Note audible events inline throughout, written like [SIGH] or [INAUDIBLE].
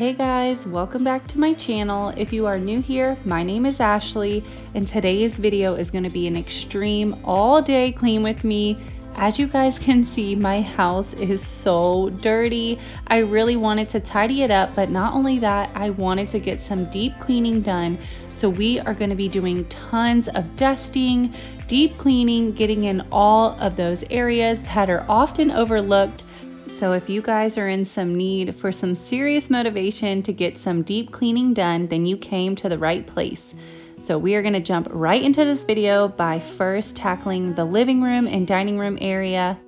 Hey guys, welcome back to my channel. If you are new here, my name is Ashley and today's video is going to be an extreme all day clean with me. As you guys can see, my house is so dirty. I really wanted to tidy it up, but not only that, I wanted to get some deep cleaning done. So we are going to be doing tons of dusting, deep cleaning, getting in all of those areas that are often overlooked so if you guys are in some need for some serious motivation to get some deep cleaning done, then you came to the right place. So we are gonna jump right into this video by first tackling the living room and dining room area.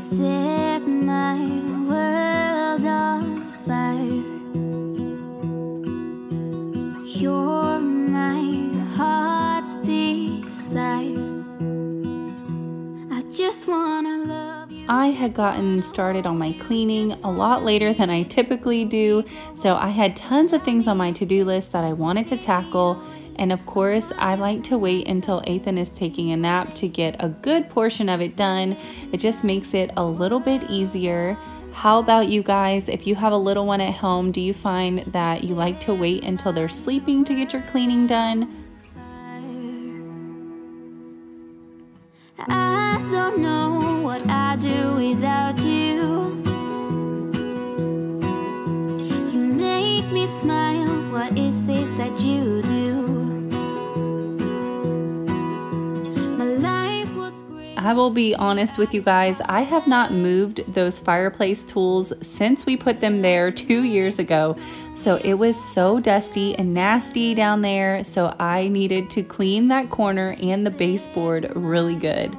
Set my world on fire You're my heart's desire I just wanna love you I had gotten started on my cleaning a lot later than I typically do, so I had tons of things on my to do list that I wanted to tackle. And of course, I like to wait until Ethan is taking a nap to get a good portion of it done. It just makes it a little bit easier. How about you guys? If you have a little one at home, do you find that you like to wait until they're sleeping to get your cleaning done? I don't know what I'd do without you. You make me smile. What is I will be honest with you guys, I have not moved those fireplace tools since we put them there two years ago. So it was so dusty and nasty down there. So I needed to clean that corner and the baseboard really good.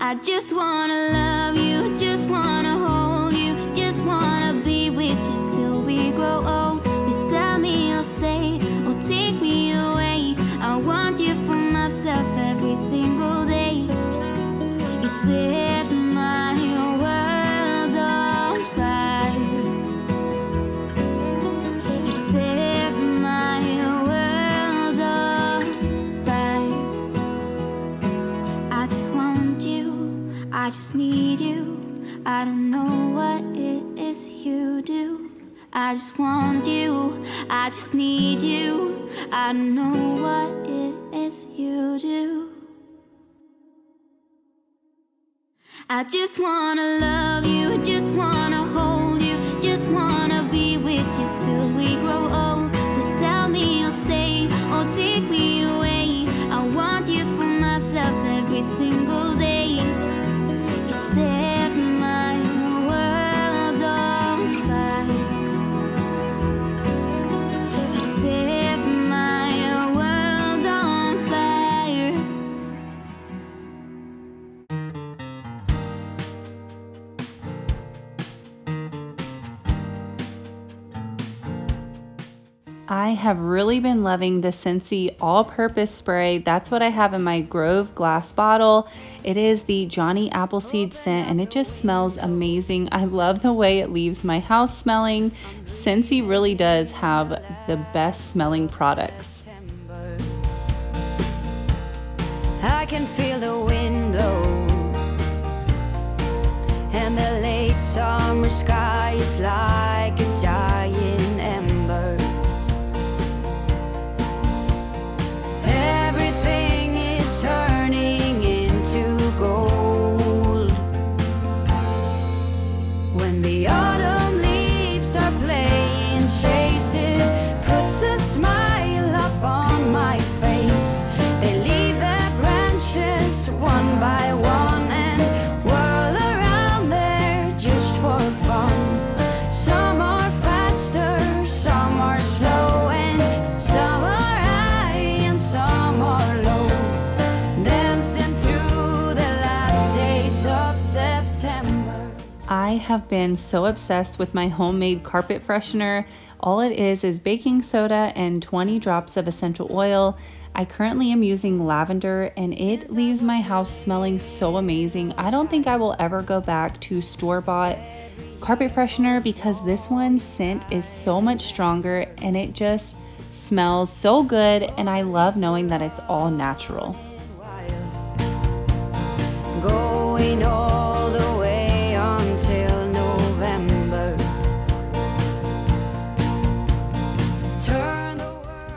I just wanna love just want you, I just need you. I know what it is you do. I just wanna love you, I have really been loving the Scentsy all-purpose spray. That's what I have in my Grove glass bottle. It is the Johnny Appleseed scent and it just smells amazing. I love the way it leaves my house smelling. Scentsy really does have the best smelling products. I can feel the wind blow And the late summer sky is like a giant have been so obsessed with my homemade carpet freshener. All it is is baking soda and 20 drops of essential oil. I currently am using lavender and it leaves my house smelling so amazing. I don't think I will ever go back to store bought carpet freshener because this one's scent is so much stronger and it just smells so good and I love knowing that it's all natural.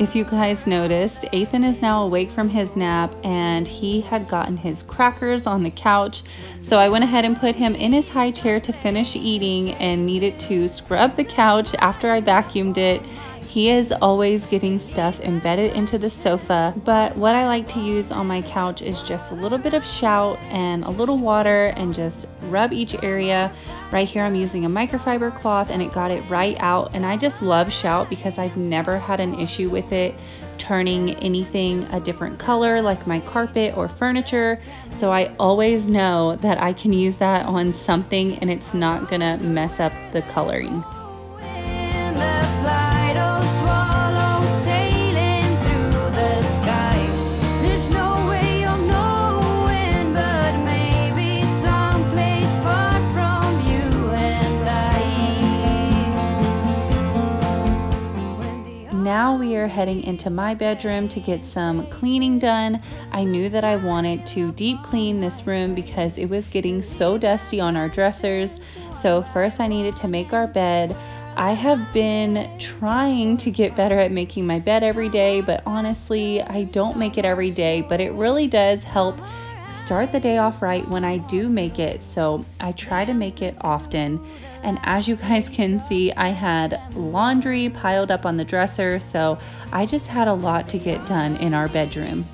If you guys noticed, Ethan is now awake from his nap and he had gotten his crackers on the couch. So I went ahead and put him in his high chair to finish eating and needed to scrub the couch after I vacuumed it. He is always getting stuff embedded into the sofa, but what I like to use on my couch is just a little bit of shout and a little water and just rub each area. Right here I'm using a microfiber cloth and it got it right out and I just love shout because I've never had an issue with it turning anything a different color like my carpet or furniture. So I always know that I can use that on something and it's not gonna mess up the coloring. Heading into my bedroom to get some cleaning done. I knew that I wanted to deep clean this room because it was getting so dusty on our dressers. So first I needed to make our bed. I have been trying to get better at making my bed every day, but honestly, I don't make it every day, but it really does help start the day off right when I do make it. So I try to make it often. And as you guys can see, I had laundry piled up on the dresser. So I just had a lot to get done in our bedroom.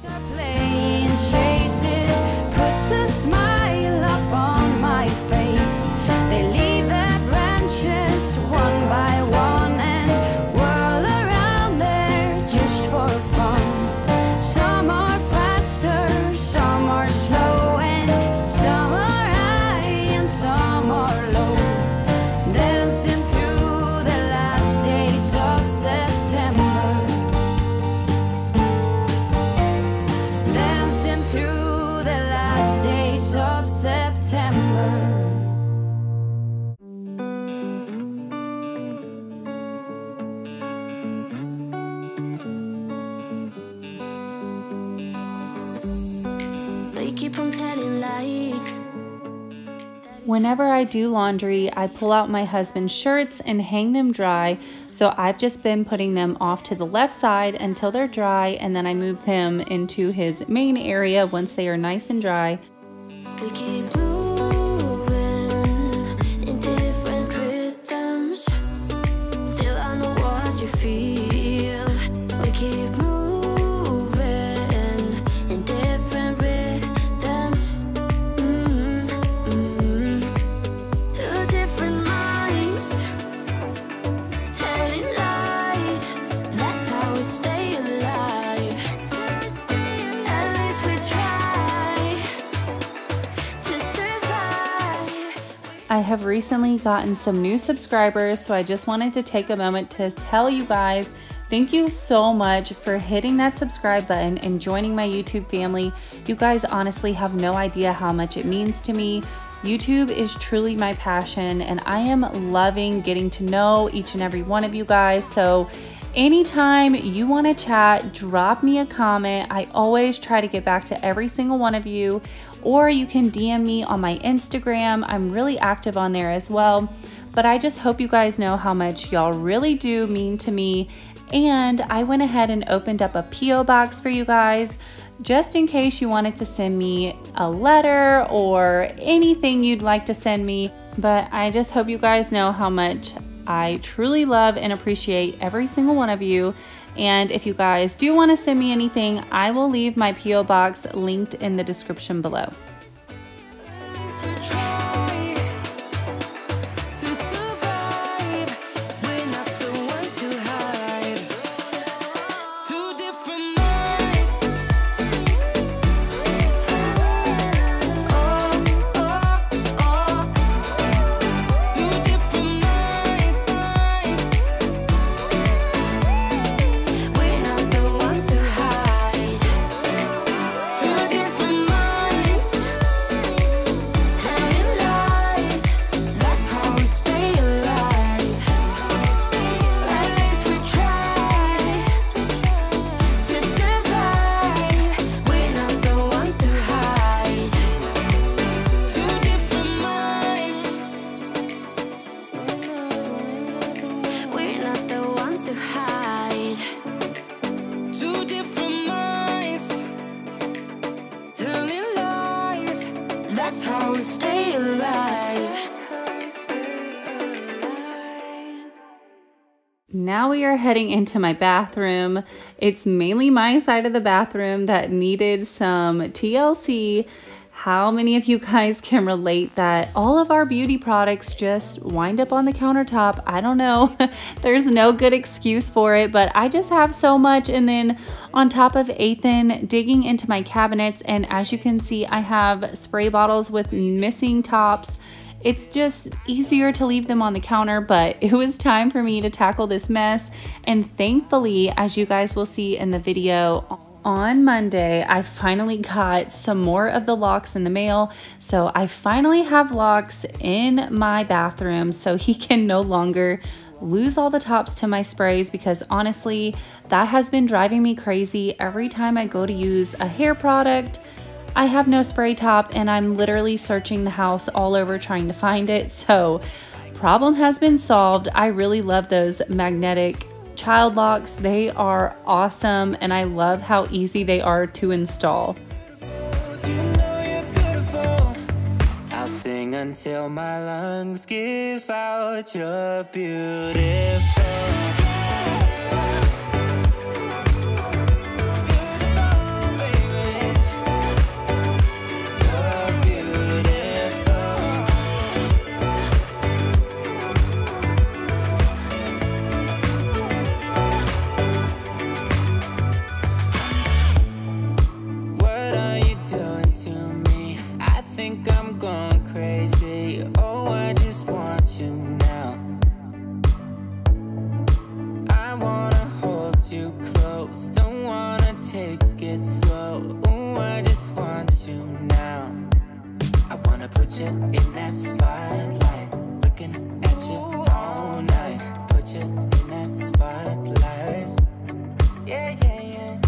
I do laundry, I pull out my husband's shirts and hang them dry. So I've just been putting them off to the left side until they're dry, and then I move them into his main area once they are nice and dry. Have recently gotten some new subscribers, so I just wanted to take a moment to tell you guys thank you so much for hitting that subscribe button and joining my YouTube family. You guys honestly have no idea how much it means to me. YouTube is truly my passion, and I am loving getting to know each and every one of you guys. So, anytime you want to chat, drop me a comment. I always try to get back to every single one of you, or you can DM me on my Instagram. I'm really active on there as well. But I just hope you guys know how much y'all really do mean to me. And I went ahead and opened up a P.O. box for you guys just in case you wanted to send me a letter or anything you'd like to send me. But I just hope you guys know how much I truly love and appreciate every single one of you. And if you guys do want to send me anything, I will leave my P.O. box linked in the description below. Now we are heading into my bathroom. It's mainly my side of the bathroom that needed some TLC. How many of you guys can relate that all of our beauty products just wind up on the countertop? I don't know. [LAUGHS] There's no good excuse for it, but I just have so much. And then on top of Ethan digging into my cabinets, and as you can see, I have spray bottles with missing tops. It's just easier to leave them on the counter, but [LAUGHS] it was time for me to tackle this mess. And thankfully, as you guys will see in the video, on Monday, I finally got some more of the locks in the mail. So I finally have locks in my bathroom so he [LAUGHS] can no longer lose all the tops to my sprays because honestly, that has been driving me crazy every time I go to use a hair product I have no spray top and I'm literally searching the house all over trying to find it. So problem has been solved. I really love those magnetic child locks. They are awesome and I love how easy they are to install. Until my lungs give out beautiful. Beautiful, put you in that spotlight, looking at you all night. Put you in that spotlight. Yeah, yeah, yeah.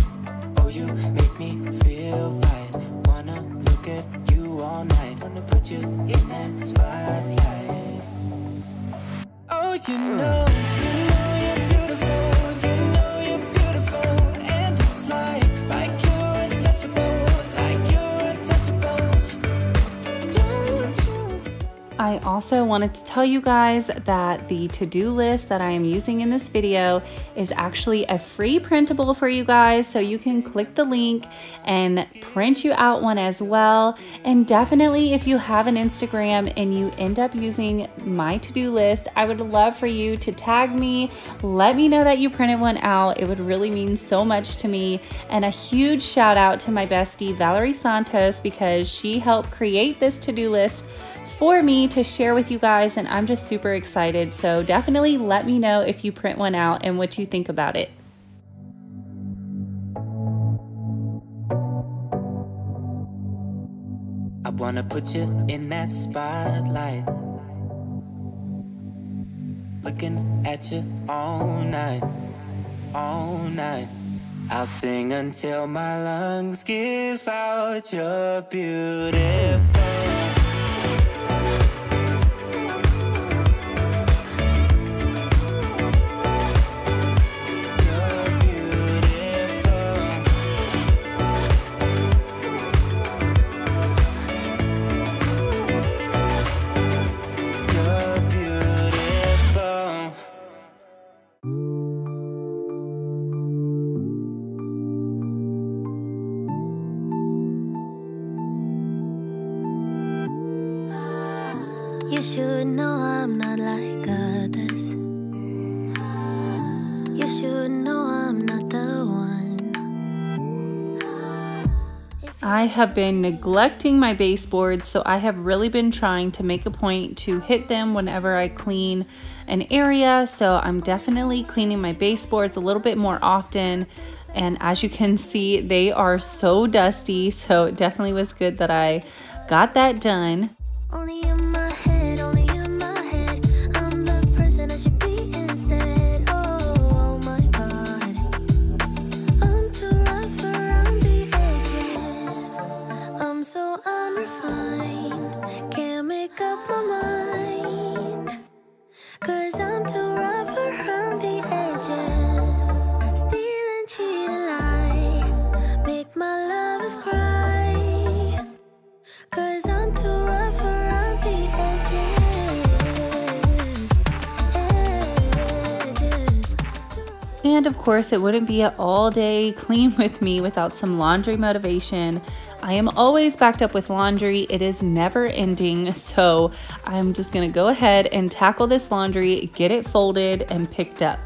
Oh, you make me feel right. Wanna look at you all night. Wanna put you in that spotlight. Oh, you hmm. know I also wanted to tell you guys that the to-do list that I am using in this video is actually a free printable for you guys so you can click the link and print you out one as well. And definitely if you have an Instagram and you end up using my to-do list I would love for you to tag me. Let me know that you printed one out. It would really mean so much to me. And a huge shout out to my bestie Valerie Santos because she helped create this to-do list for me to share with you guys, and I'm just super excited. So definitely let me know if you print one out and what you think about it. I wanna put you in that spotlight. Looking at you all night, all night. I'll sing until my lungs give out you're beautiful. I have been neglecting my baseboards, so I have really been trying to make a point to hit them whenever I clean an area. So I'm definitely cleaning my baseboards a little bit more often. And as you can see, they are so dusty. So it definitely was good that I got that done. Course, it wouldn't be an all day clean with me without some laundry motivation. I am always backed up with laundry, it is never ending. [LAUGHS] So I'm just gonna go ahead and tackle this laundry, get it folded and picked up.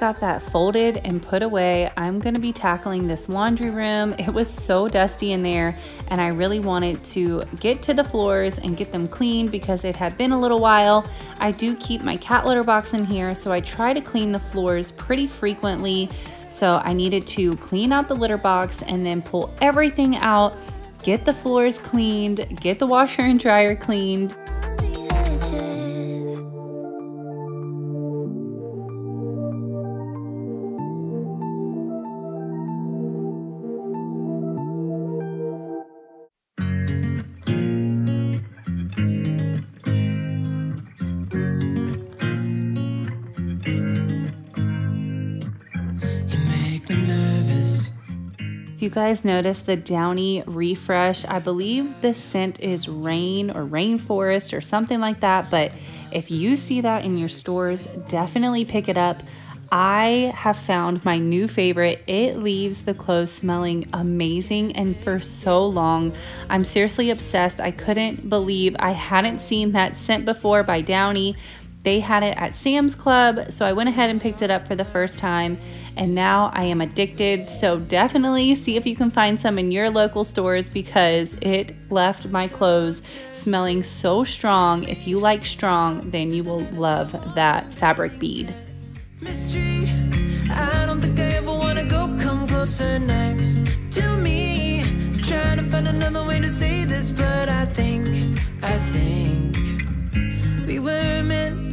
Got that folded and put away, I'm gonna be tackling this laundry room. [LAUGHS] It was so dusty in there, and I really wanted to get to the floors and get them clean because it had been a little while. I do keep my cat litter box in here, so I try to clean the floors pretty frequently. So I needed to clean out the litter box and then pull everything out, get the floors cleaned, get the washer and dryer cleaned, you guys notice the Downy Refresh, I believe the scent is rain or rainforest or something like that. But if you see that in your stores, definitely pick it up. I have found my new favorite. It leaves the clothes smelling amazing and for so long. I'm seriously obsessed. I couldn't believe I hadn't seen that scent before by Downy. They had it at Sam's Club, so I went ahead and picked it up for the first time, and now I am addicted. So definitely see if you can find some in your local stores because it left my clothes smelling so strong. If you like strong, then you will love that fabric bead. Mystery. I don't think I ever wanna go come closer next to me. Trying to find another way to say this, but I think, I think we were meant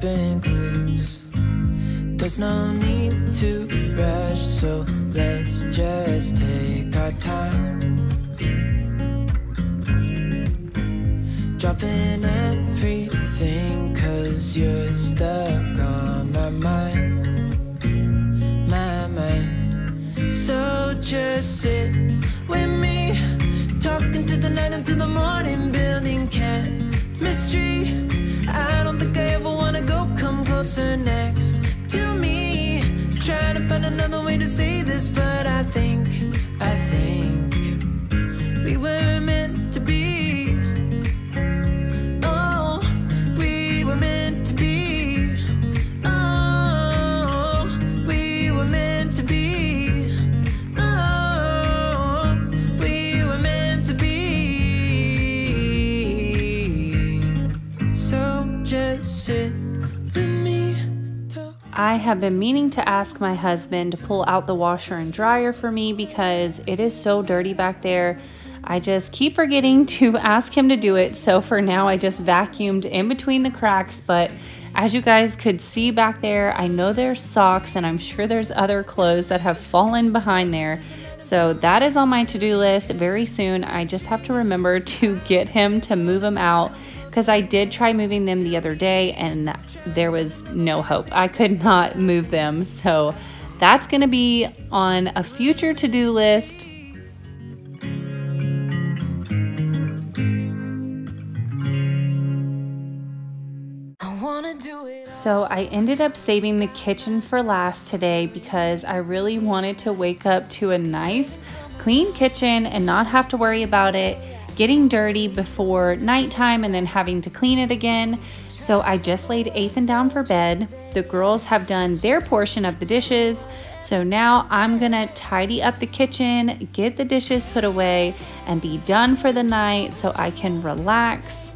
dropping clues. There's no need to rush, so have been meaning to ask my husband to pull out the washer and dryer for me because it is so dirty back there. I just keep forgetting [LAUGHS] to ask him to do it. So for now, I just vacuumed in between the cracks. But as you guys could see back there, I know there's socks and I'm sure there's other clothes that have fallen behind there. So that is on my to do list very soon. I just have to remember [LAUGHS] to get him to move them out because I did try moving them the other day and there was no hope. I could not move them. So that's going to be on a future to do list. So I ended up saving the kitchen for last today because I really wanted to wake up to a nice clean kitchen and not have to worry about it getting dirty before nighttime and then having to clean it again. So I just laid Ethan down for bed. The girls have done their portion of the dishes. So now I'm gonna tidy up the kitchen, get the dishes put away, and be done for the night so I can relax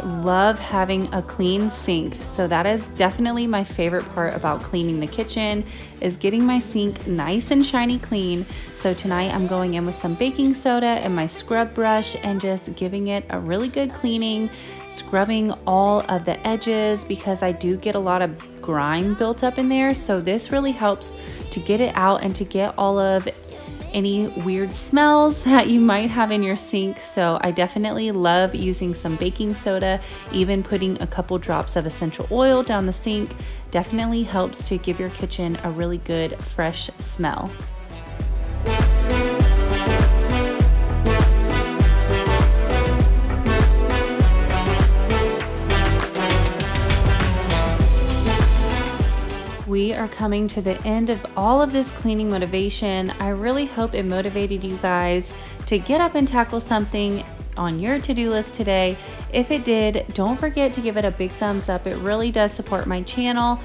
love having a clean sink. So that is definitely my favorite part about cleaning the kitchen is getting my sink nice and shiny clean. So tonight I'm going in with some baking soda and my scrub brush and just giving it a really good cleaning, scrubbing all of the edges because I do get a lot of grime built up in there. So this really helps to get it out and to get all of any weird smells that you might have in your sink. So I definitely love using some baking soda, even putting a couple drops of essential oil down the sink definitely helps to give your kitchen a really good fresh smell. We are coming to the end of all of this cleaning motivation. I really hope it motivated you guys to get up and tackle something on your to do list today. If it did, don't forget to give it a big thumbs up. It really does support my channel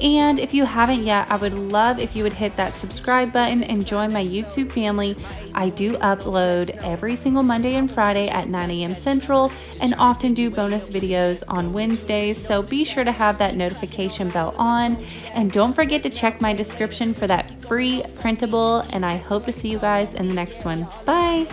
and if you haven't yet, I would love if you would hit that subscribe button and join my YouTube family. I do upload every single Monday and Friday at 9 a.m. Central and often do bonus videos on Wednesdays. So be sure to have that notification bell on. And don't forget to check my description for that free printable. And I hope to see you guys in the next one. Bye.